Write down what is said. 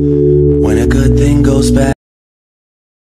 When a good thing goes bad